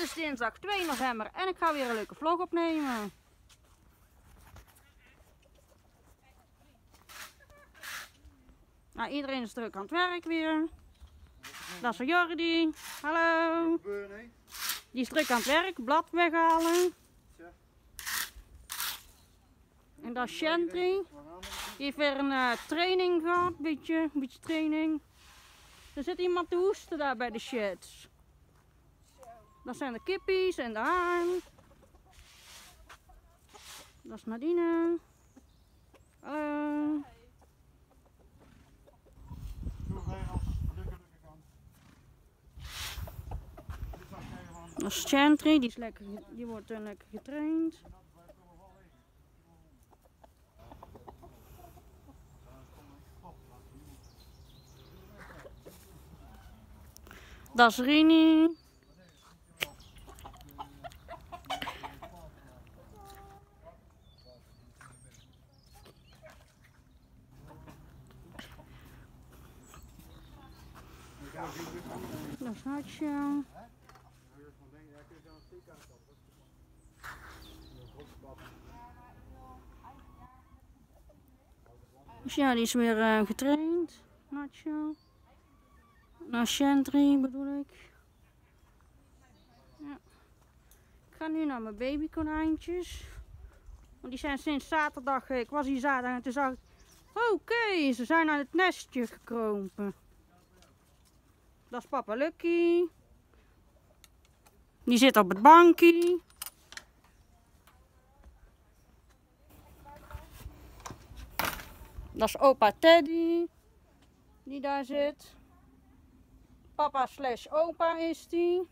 is dinsdag 2 november en ik ga weer een leuke vlog opnemen. Nou, iedereen is druk aan het werk weer. Dat is Jordi. Hallo. Die is druk aan het werk, blad weghalen. En dat is Shantry. Die heeft weer een uh, training gehad, beetje, beetje training. Er zit iemand te hoesten daar bij de sheds. Dat zijn de kippies en de haan. Dat is Nadine. Hallo. Dat is Chantry, die, is lekker, die wordt uh, lekker getraind. Dat is Rini. Hartje. Dus ja, die is weer uh, getraind. Nacho. Naar Chantry bedoel ik. Ja. Ik ga nu naar mijn babykonijntjes. Want die zijn sinds zaterdag, eh, ik was hier zaterdag en toen zag ik, oké, ze zijn uit het nestje gekropen. Dat is papa Lucky. Die zit op het bankje. Dat is opa Teddy. Die daar zit. Papa slash opa is die.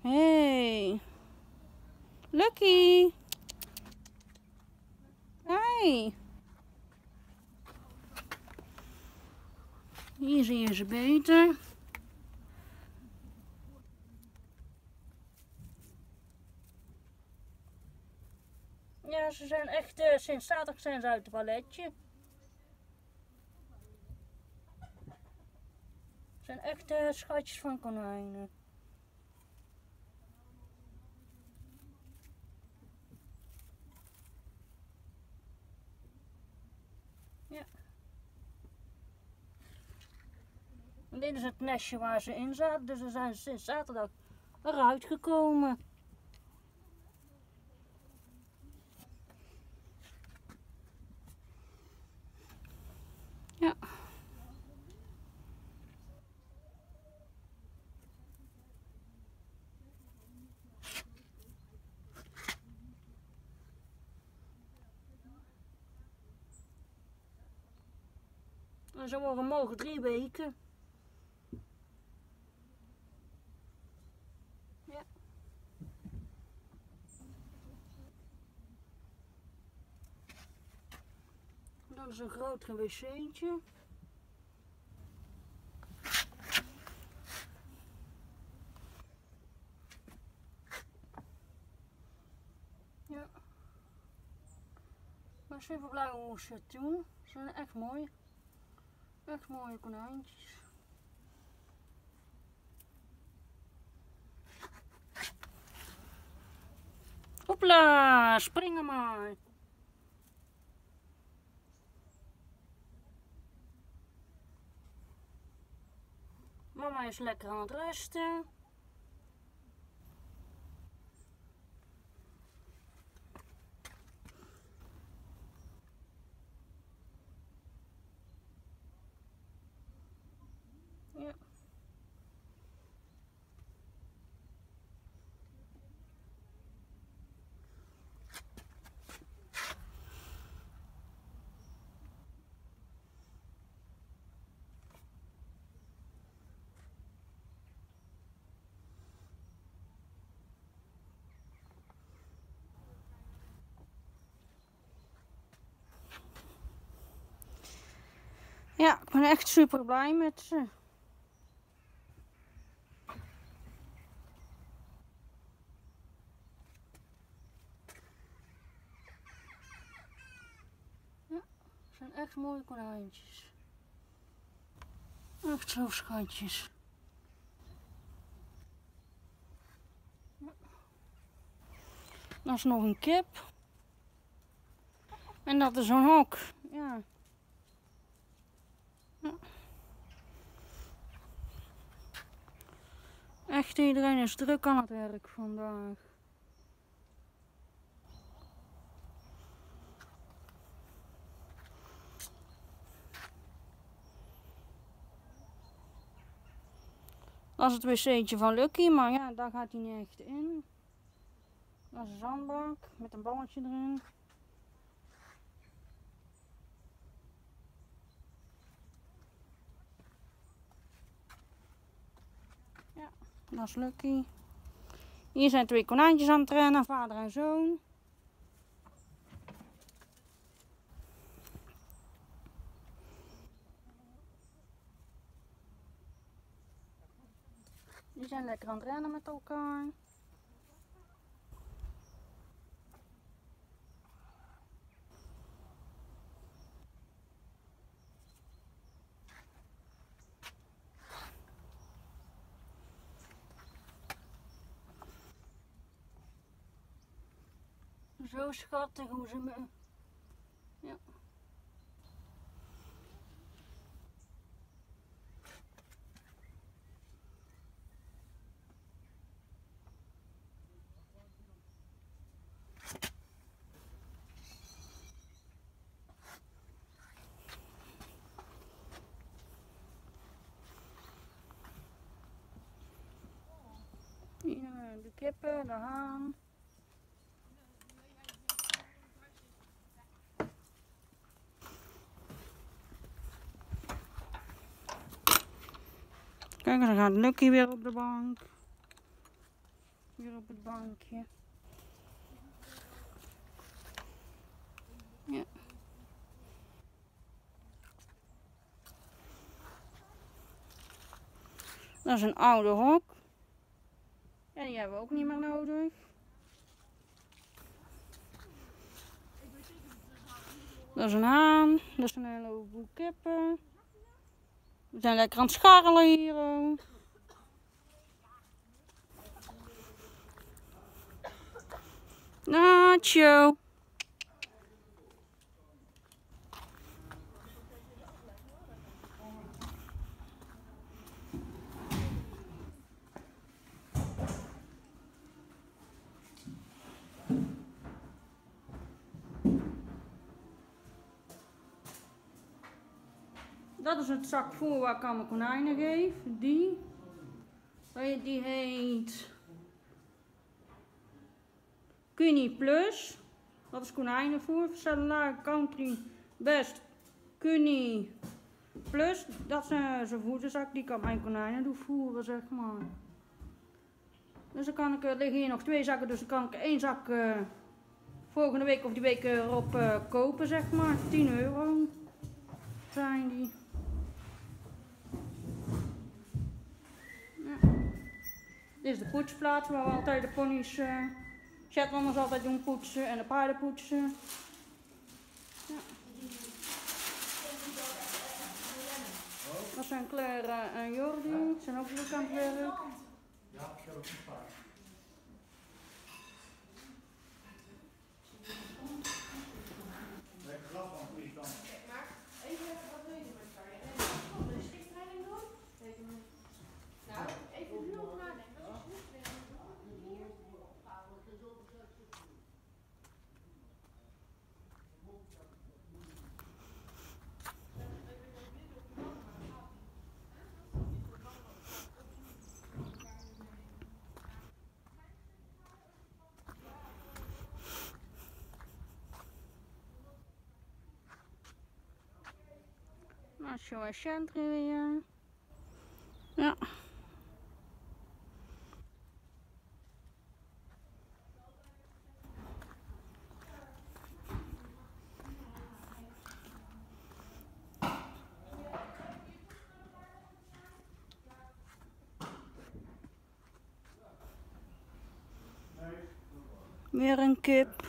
Hey. Lucky. Hey. Hier zie je ze beter. Ja, ze zijn echt, uh, sinds zaterdag zijn ze uit het toiletje. Ze zijn echt uh, schatjes van konijnen. Ja. En dit is het nestje waar ze in zaten, dus ze zijn sinds zaterdag eruit gekomen. Ja. En ze worden morgen drie weken. Ja. Dat is een groot wc'tje. Ja. Maar super blij hoe ze het doen. Ze zijn echt mooi. Echt mooie konijntjes. Hopla, springen maar. Is lekker aan het rusten. Ja. Ja, ik ben echt super blij met ze. Ja, zijn echt mooie konijntjes. Echt zo schatjes. Dat is nog een kip. En dat is een hok. Ja. Echt iedereen is druk aan het werk vandaag. Dat is het wc'tje van Lucky, maar ja, daar gaat hij niet echt in. Dat is een zandbak met een balletje erin. Dat is Lucky. Hier zijn twee konijntjes aan het trainen, vader en zoon. Die zijn lekker aan het rennen met elkaar. Zo schattig hoe ze me... Ja. De kippen, de haan. Kijk, dan gaat Lucky weer op de bank. Weer op het bankje. Ja. Dat is een oude hok. En die hebben we ook niet meer nodig. Dat is een haan. Dat is een hele boel kippen. We zijn lekker aan het scharrelen hier. oh. Nacho. Dat is het zak voer waar ik aan mijn konijnen geef. Die. Die die heet Cuny Plus. Dat is konijnenvoer. Cellular Country Best Cuny Plus. Dat is eh, zijn die ik aan mijn konijnen doe voeren, zeg maar. Dus dan kan ik, er liggen hier nog twee zakken, dus dan kan ik één zak eh, volgende week of die week erop eh, kopen, zeg maar. 10 euro zijn die. Dit is de poetsplaats waar we altijd de ponies, eh Shetlanders altijd doen poetsen en de paarden poetsen. Ja. Dat zijn Claire en Jordi, zijn ook aan het werk. Nacho en Chantry weer. Ja. Weer een kip.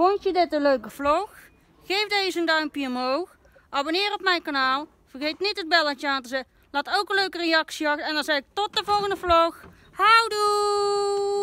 Vond je dit een leuke vlog? Geef deze een duimpje omhoog. Abonneer op mijn kanaal. Vergeet niet het belletje aan te zetten. Laat ook een leuke reactie achter. En dan zeg ik tot de volgende vlog. Houdoe!